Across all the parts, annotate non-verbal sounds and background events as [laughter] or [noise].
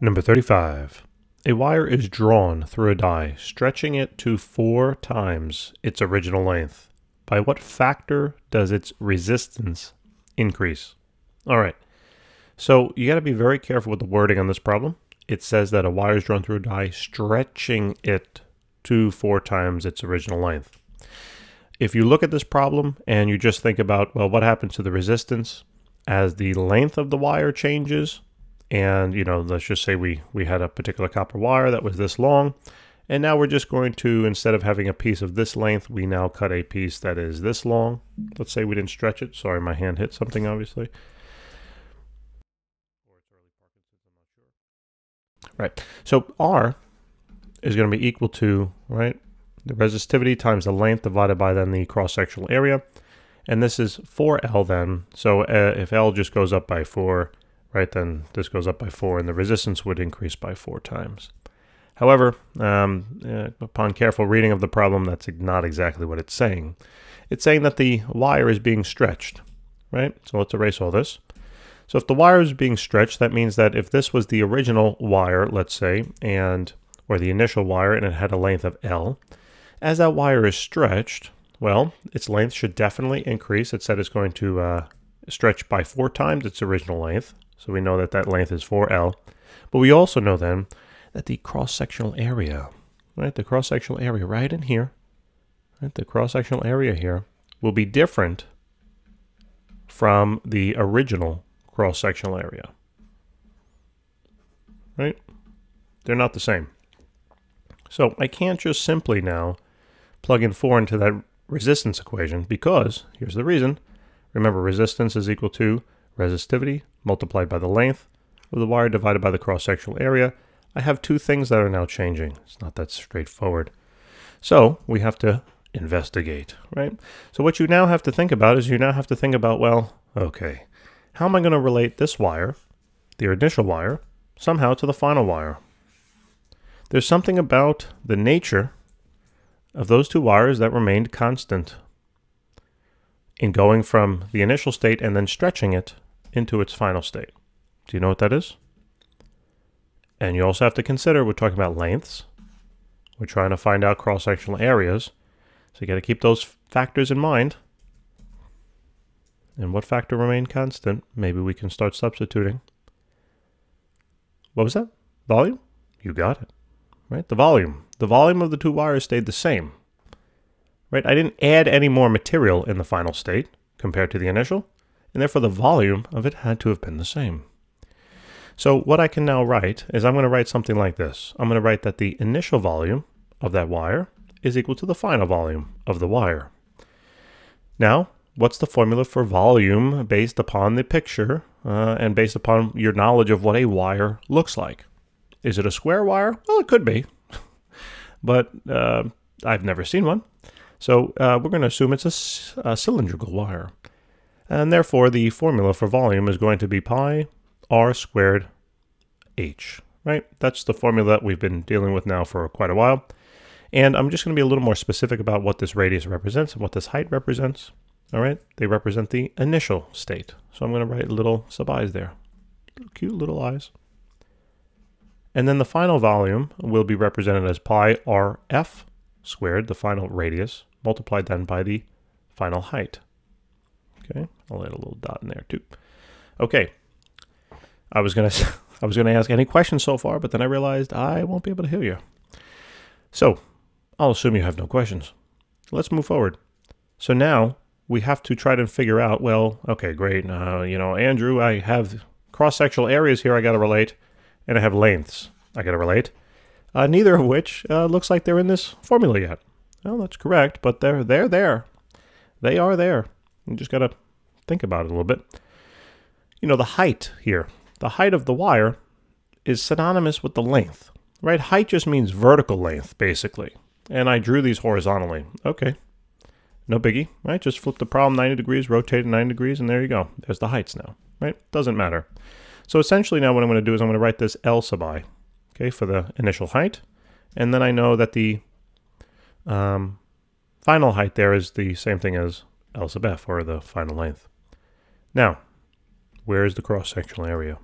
Number 35. A wire is drawn through a die, stretching it to four times its original length. By what factor does its resistance increase? All right. So you got to be very careful with the wording on this problem. It says that a wire is drawn through a die, stretching it to four times its original length. If you look at this problem and you just think about, well, what happens to the resistance as the length of the wire changes, and you know let's just say we we had a particular copper wire that was this long and now we're just going to instead of having a piece of this length we now cut a piece that is this long. Let's say we didn't stretch it. Sorry my hand hit something obviously. Right. So r is going to be equal to right the resistivity times the length divided by then the cross-sectional area and this is 4l then so uh, if l just goes up by 4 right, then this goes up by 4 and the resistance would increase by 4 times. However, um, uh, upon careful reading of the problem, that's not exactly what it's saying. It's saying that the wire is being stretched, right? So let's erase all this. So if the wire is being stretched, that means that if this was the original wire, let's say, and or the initial wire, and it had a length of L, as that wire is stretched, well, its length should definitely increase. It said it's going to uh, stretch by four times its original length, so we know that that length is 4L. But we also know then that the cross-sectional area, right, the cross-sectional area right in here, right, the cross-sectional area here will be different from the original cross-sectional area. Right? They're not the same. So I can't just simply now plug in 4 into that resistance equation because, here's the reason, remember resistance is equal to resistivity multiplied by the length of the wire divided by the cross-sectional area, I have two things that are now changing. It's not that straightforward. So we have to investigate, right? So what you now have to think about is you now have to think about, well, okay, how am I going to relate this wire, the initial wire, somehow to the final wire? There's something about the nature of those two wires that remained constant in going from the initial state and then stretching it into its final state. Do you know what that is? And you also have to consider we're talking about lengths. We're trying to find out cross-sectional areas. So you got to keep those factors in mind. And what factor remained constant? Maybe we can start substituting. What was that? Volume? You got it. Right? The volume. The volume of the two wires stayed the same. Right? I didn't add any more material in the final state compared to the initial and therefore the volume of it had to have been the same. So what I can now write is I'm going to write something like this. I'm going to write that the initial volume of that wire is equal to the final volume of the wire. Now, what's the formula for volume based upon the picture uh, and based upon your knowledge of what a wire looks like? Is it a square wire? Well, it could be, but uh, I've never seen one. So uh, we're going to assume it's a, cylindrical wire and therefore the formula for volume is going to be pi r squared h, right? That's the formula that we've been dealing with now for quite a while. And I'm just going to be a little more specific about what this radius represents and what this height represents. All right, they represent the initial state. So I'm going to write little sub i's there, cute little i's. And then the final volume will be represented as pi rf squared, the final radius, multiplied then by the final height. Okay, I'll add a little dot in there too. Okay, I was gonna [laughs] I was gonna ask any questions so far, but then I realized I won't be able to hear you. So I'll assume you have no questions. Let's move forward. So now we have to try to figure out. Well, okay, great. Uh, you know, Andrew, I have cross-sectional areas here. I got to relate, and I have lengths. I got to relate. Uh, neither of which uh, looks like they're in this formula yet. Well, that's correct, but they're they're there. They are there. You just got to think about it a little bit. You know, the height here, the height of the wire is synonymous with the length, right? Height just means vertical length, basically. And I drew these horizontally. Okay, no biggie, right? Just flip the problem 90 degrees, rotate it 90 degrees, and there you go. There's the heights now, right? Doesn't matter. So essentially now what I'm going to do is I'm going to write this L sub i, okay, for the initial height. And then I know that the um, final height there is the same thing as L sub f, or the final length. Now, Where's the cross-sectional area?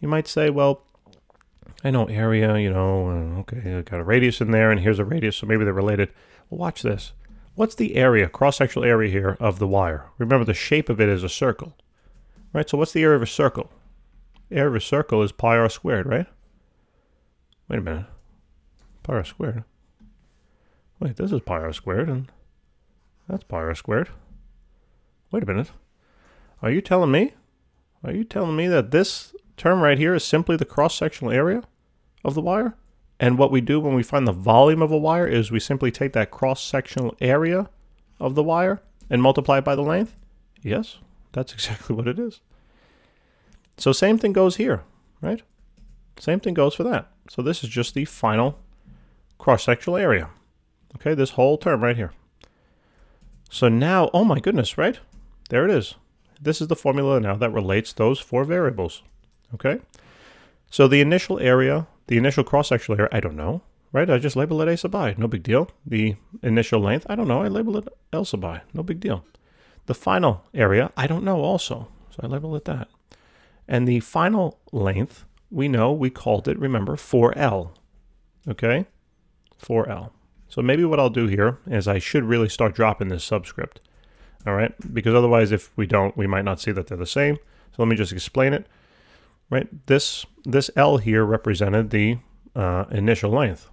You might say, well, I know area, you know, uh, okay, I got a radius in there, and here's a radius, so maybe they're related. Well, watch this. What's the area, cross-sectional area here of the wire? Remember, the shape of it is a circle, right? So what's the area of a circle? Area of a circle is pi r squared, right? Wait a minute. Pi r squared? Wait, this is pi r squared, and that's pi r squared. Wait a minute. Are you telling me? Are you telling me that this term right here is simply the cross-sectional area of the wire? And what we do when we find the volume of a wire is we simply take that cross-sectional area of the wire and multiply it by the length? Yes, that's [laughs] exactly what it is. So same thing goes here, right? Same thing goes for that. So this is just the final cross-sectional area. Okay, this whole term right here. So now, oh my goodness, right? There it is. This is the formula now that relates those four variables. Okay? So the initial area, the initial cross-sectional area, I don't know, right? I just label it A sub i, no big deal. The initial length, I don't know, I label it L sub i, no big deal. The final area, I don't know also, so I label it that. And the final length, we know we called it, remember, 4L, okay? 4L. So maybe what I'll do here is I should really start dropping this subscript, all right? Because otherwise, if we don't, we might not see that they're the same. So let me just explain it right? This, this L here represented the uh, initial length.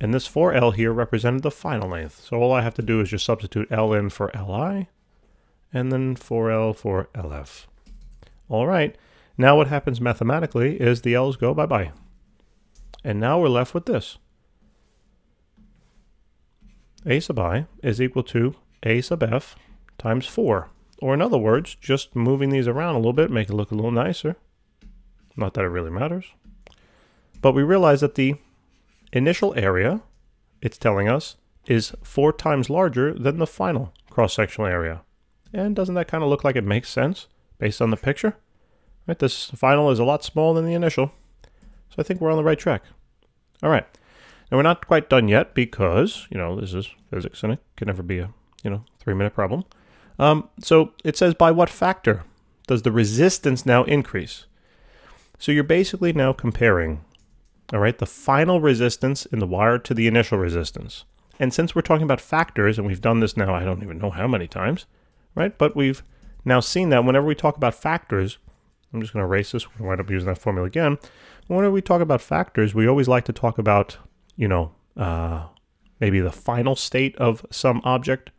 And this 4L here represented the final length. So all I have to do is just substitute L in for Li, and then 4L for LF. All right, now what happens mathematically is the L's go bye-bye. And now we're left with this. A sub i is equal to A sub f times 4. Or in other words, just moving these around a little bit, make it look a little nicer. Not that it really matters. But we realize that the initial area, it's telling us, is four times larger than the final cross-sectional area. And doesn't that kind of look like it makes sense based on the picture? Right, this final is a lot smaller than the initial. So I think we're on the right track. All right. Now we're not quite done yet because, you know, this is physics and it can never be a, you know, three minute problem. Um, so it says by what factor does the resistance now increase? So you're basically now comparing, all right, the final resistance in the wire to the initial resistance. And since we're talking about factors, and we've done this now, I don't even know how many times, right? But we've now seen that whenever we talk about factors, I'm just going to erase this, we wind up using that formula again. Whenever we talk about factors, we always like to talk about, you know, uh, maybe the final state of some object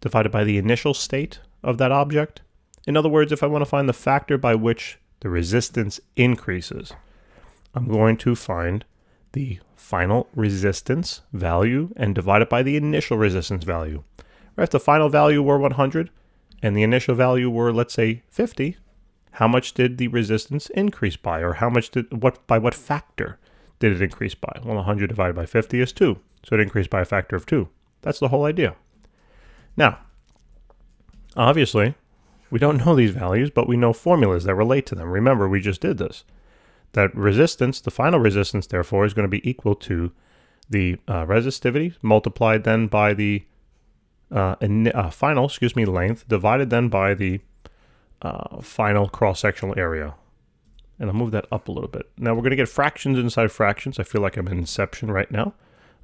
divided by the initial state of that object. In other words, if I want to find the factor by which the resistance increases. I'm going to find the final resistance value and divide it by the initial resistance value. Right, if the final value were 100 and the initial value were, let's say, 50, how much did the resistance increase by? Or how much did, what, by what factor did it increase by? Well, 100 divided by 50 is 2. So it increased by a factor of 2. That's the whole idea. Now, obviously, we don't know these values, but we know formulas that relate to them. Remember, we just did this. That resistance, the final resistance, therefore, is going to be equal to the uh, resistivity multiplied then by the uh, uh, final, excuse me, length divided then by the uh, final cross-sectional area. And I'll move that up a little bit. Now we're going to get fractions inside fractions. I feel like I'm in Inception right now.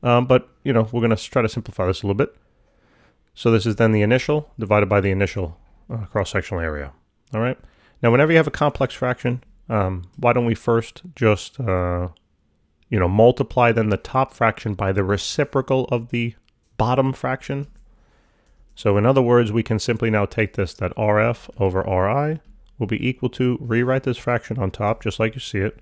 Um, but, you know, we're going to try to simplify this a little bit. So this is then the initial divided by the initial uh, cross-sectional area. All right. Now, whenever you have a complex fraction, um, why don't we first just, uh, you know, multiply then the top fraction by the reciprocal of the bottom fraction? So in other words, we can simply now take this, that RF over RI will be equal to, rewrite this fraction on top, just like you see it,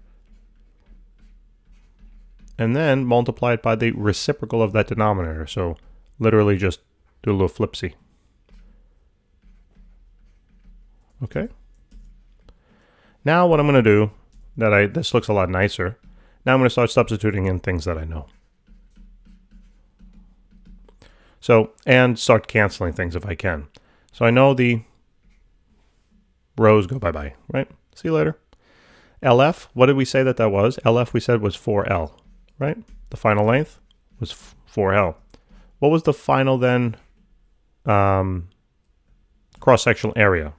and then multiply it by the reciprocal of that denominator. So literally just do a little flipsy. Okay. Now what I'm going to do, that I this looks a lot nicer, now I'm going to start substituting in things that I know. So, and start canceling things if I can. So I know the rhos go bye-bye, right? See you later. LF, what did we say that that was? LF we said was 4L, right? The final length was 4L. What was the final then um, cross-sectional area?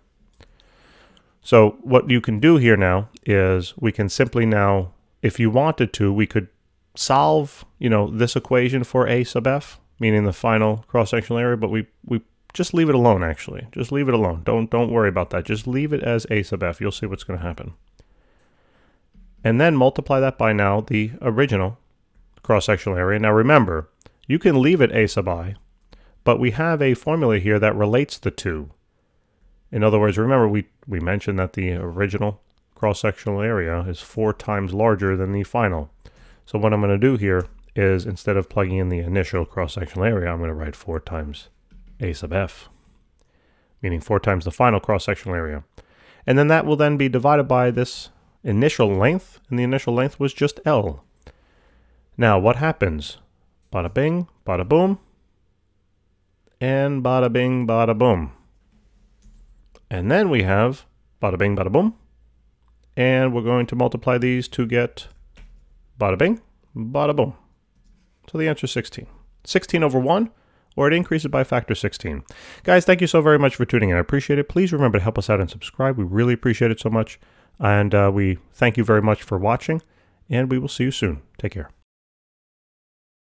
So what you can do here now is we can simply now, if you wanted to, we could solve, you know, this equation for A sub f, meaning the final cross-sectional area, but we, we just leave it alone actually. Just leave it alone. Don't don't worry about that. Just leave it as A sub f. You'll see what's going to happen. And then multiply that by now the original cross-sectional area. Now remember, you can leave it A sub i, but we have a formula here that relates the two. In other words, remember we, we mentioned that the original cross-sectional area is four times larger than the final. So what I'm going to do here is instead of plugging in the initial cross-sectional area, I'm going to write 4 times a sub f, meaning 4 times the final cross-sectional area. And then that will then be divided by this initial length, and the initial length was just L. Now, what happens? Bada bing, bada boom, and bada bing, bada boom. And then we have bada bing, bada boom, and we're going to multiply these to get bada bing, bada boom. So the answer is 16. 16 over 1, or it increases by factor 16. Guys, thank you so very much for tuning in. I appreciate it. Please remember to help us out and subscribe. We really appreciate it so much. And uh, we thank you very much for watching, and we will see you soon. Take care.